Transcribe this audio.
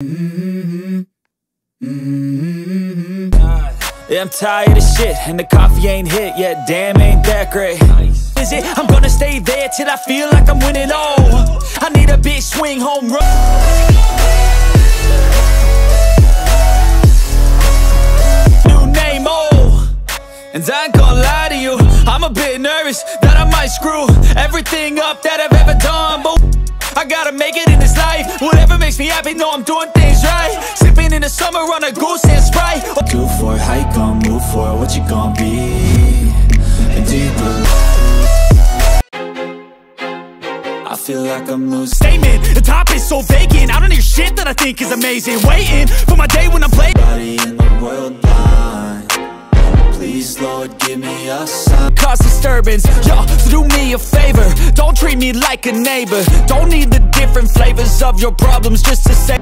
Mm-hmm. Yeah, I'm tired of shit, and the coffee ain't hit yet. Damn, ain't that great. Is it? I'm gonna stay there till I feel like I'm winning. Oh, I need a big swing home run. New name, oh, and I ain't gonna lie to you. I'm a bit nervous that I might screw everything up that I've ever done, but. Gotta make it in this life. Whatever makes me happy, know I'm doing things right. Sipping in the summer on a goose and Sprite. Go for it, how you gon' move for it, what you gon' be? And do you I feel like I'm losing Statement, the top is so vacant. I don't hear shit that I think is amazing. Waiting for my day when I'm playing Please, Lord, give me a sign. Cause disturbance, yo, so do me a favor. Don't treat me like a neighbor. Don't need the different flavors of your problems just to say